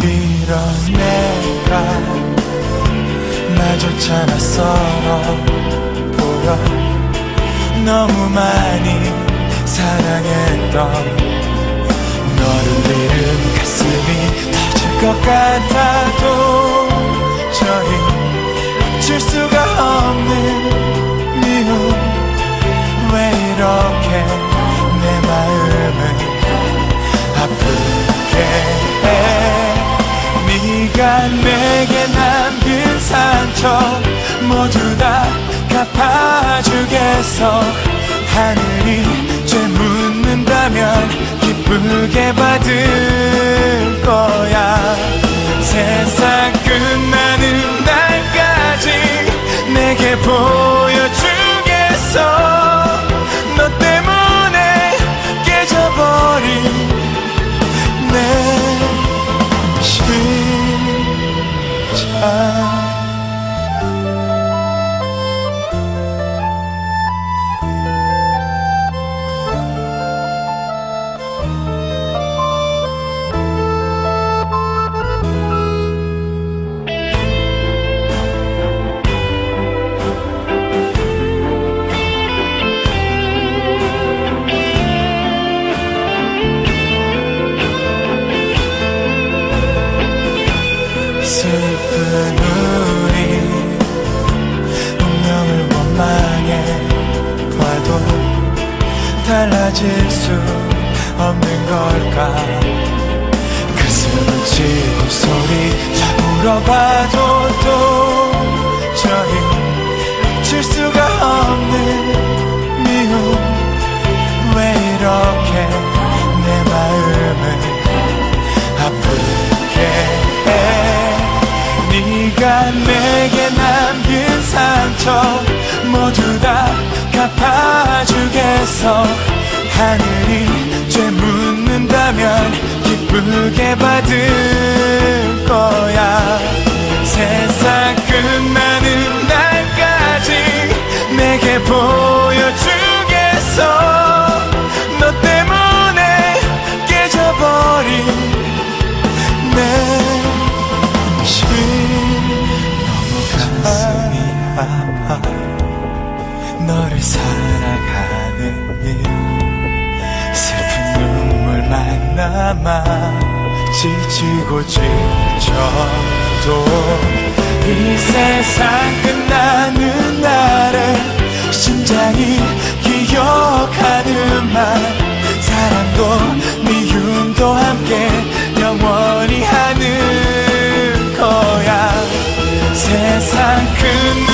이런 내가 나조차나 썰어 보여. 너무 많이 사랑했던 너를 잃은 가슴이 터질 것 같아도 네가 내게 남긴 상처 모두 다 갚아주겠어. 하늘이 죄 묻는다면 기쁘게 받을 거야. 세상 슬픈 우리 운명을 원망해 봐도 달라질 수 없는 걸까? 가슴을 치고 소리 잡으러봐도 도저히 줄 수가 상처 모두 다 갚아주겠어 하늘이 죄 묻는다면 기쁘게 받을 거야. 세상 끝나는 날까지 내게 보여주겠어 너를 사랑하는 일 슬픈 눈물만 남아 지치고 지쳐도 이 세상 끝나는 날에 심장이 기억하는 말. 사랑도 미움도 함께 영원히 하는 거야. 세상 끝